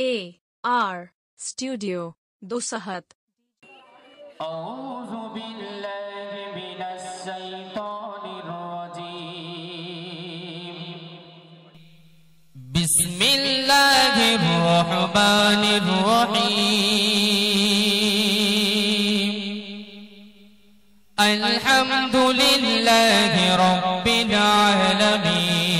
A R Studio Dosahat أعوذ بالله من الشيطان الرجيم. بسم الله الرحمن الرحيم. الحمد لله رب العالمين.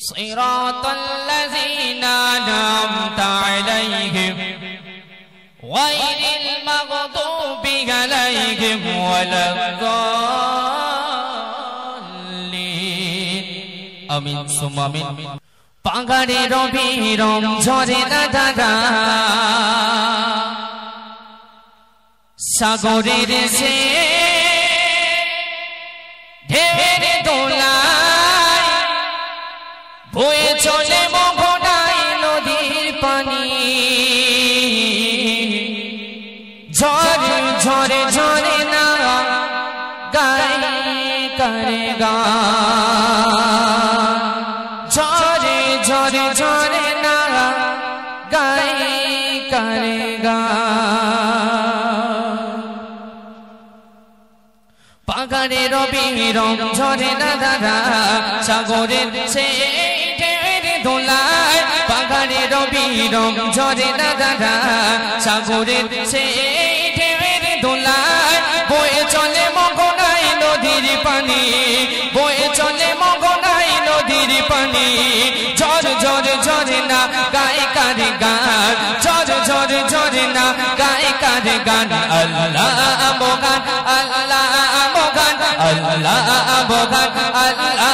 صراط الذين أنعمت عليهم غير المغضوب عليهم ولا الضالين আমিন সুম্মা আমিন পাগাড়ি রবি রম ঝরে না দাদা সাগরের সে ঢের দোলায় বয়ে চলে মগনাই নদীর পানি। ঝরে ঝরে ঝরে না গায়ে করে গা ঝরে ঝরে ঝরে না গায়ে করে গা পাগারে রবি রং ঝরে না দাদা, সাগরের সে দোলায় পাগারে রবি রং ঝরে না দাদা, সাগরের সে ঢের দোলায় বয়ে চলে মগনাই নদীর পানি, বয়ে চলে মগনাই নদীর পানি। ঝর ঝর, ঝরে না গায়ে কারে গান, ঝর ঝর, ঝরে না গায়ে গান। আল্লাহ মোগান আল্লাহ মোগান আল্লাহ মোগান আল্লাহ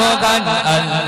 মোগান আল্লাহ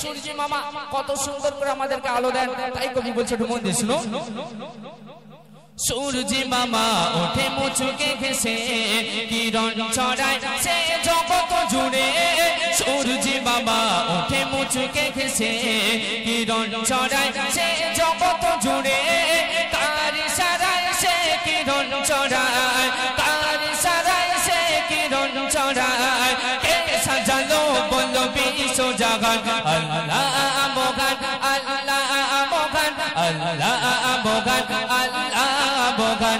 সূর্য মামা, কত সুন্দর করে আমাদেরকে আলো দেন। তাই কবি বলছে, একটু মন দিয়ে শুনো। সূর্য মামা ওঠে মুচুকে ঘেসে কিরণ ছড়ায় সে জগৎ জুড়ে। সূর্য মামা ওঠে মুচুকে ঘেসে কিরণ ছড়ায় সে জগৎ জুড়ে। কার সারায় সে কিরণ ছড়ায় কার সারায় সে কিরণ ছড়ায়। কে সাজালো বলো বিশ্ব